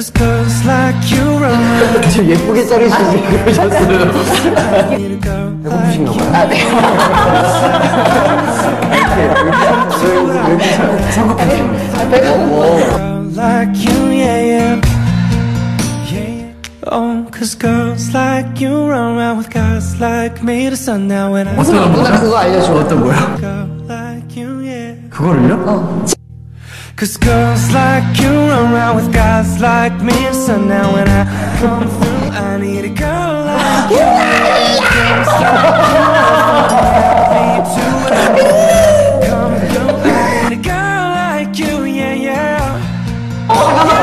지금 예쁘게 자르시지 아, 네. 그러셨어요 배고프신가 봐요 아, 네. 가요 oh, 어, 어떤 거야? 그거를요? 어. Cause girls like you run around with guys like me So now when I come through I need a girl like you Come through I need a girl like you, yeah, yeah